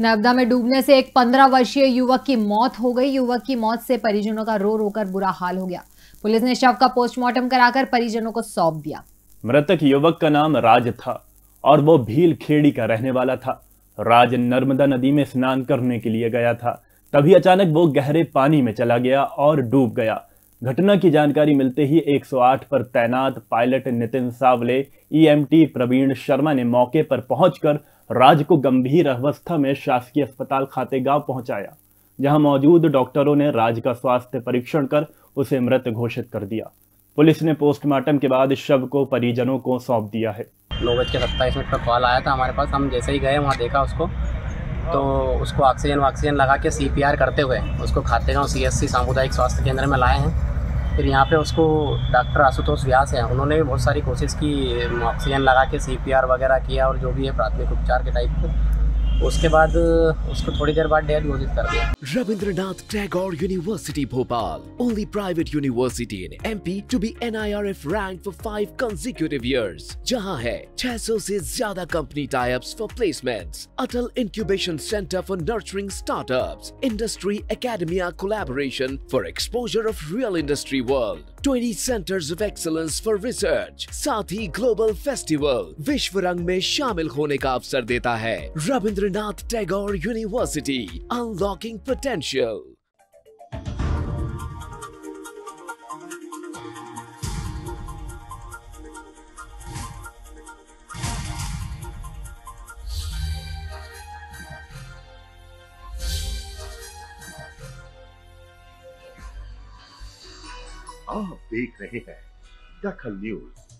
नर्मदा में डूबने से एक पंद्रह वर्षीय युवक की मौत हो गई। युवक की मौत से परिजनों का रो रोकर बुरा हाल हो गया। पुलिस ने शव का पोस्टमार्टम कराकर परिजनों को सौंप दिया। मृतक युवक का नाम राज था और वो भील खेड़ी का रहने वाला था। राज नर्मदा नदी में स्नान करने के लिए गया था। तभी अचानक वो गहरे पानी में चला गया और डूब गया। घटना की जानकारी मिलते ही 108 पर तैनात पायलट नितिन सावले ईएमटी प्रवीण शर्मा ने मौके पर पहुंचकर राज को गंभीर अवस्था में शासकीय अस्पताल खातेगांव पहुँचाया, जहाँ मौजूद डॉक्टरों ने राज का स्वास्थ्य परीक्षण कर उसे मृत घोषित कर दिया। पुलिस ने पोस्टमार्टम के बाद शव को परिजनों को सौंप दिया है। नौ बज के सत्ताईस मिनट पर कॉल आया था हमारे पास। हम जैसे ही गए, वहाँ देखा उसको। तो उसको ऑक्सीजन ऑक्सीजन लगा के सीपीआर करते हुए उसको खातेगांव सीएससी सामुदायिक स्वास्थ्य केंद्र में लाए हैं। फिर यहाँ पे उसको डॉक्टर आशुतोष व्यास हैं। उन्होंने भी बहुत सारी कोशिश की ऑक्सीजन लगा के सीपीआर वगैरह किया और जो भी है प्राथमिक उपचार के टाइप उसके बाद, उसको थोड़ी देर बाद डेथ घोषित कर दिया। Rabindranath Tagore university Bhopal only private university in MP to be NIRF rank for five consecutive years जहाँ है 600 से ज़्यादा company types for placements Atal incubation centre for nurturing startups industry academia collaboration for exposure of real industry world 20 centres of excellence for research साथ ही global festival विश्व रंग में शामिल होने का अवसर देता है। Rabindranath Tagore university unlocking potential आप देख रहे हैं दखल न्यूज़।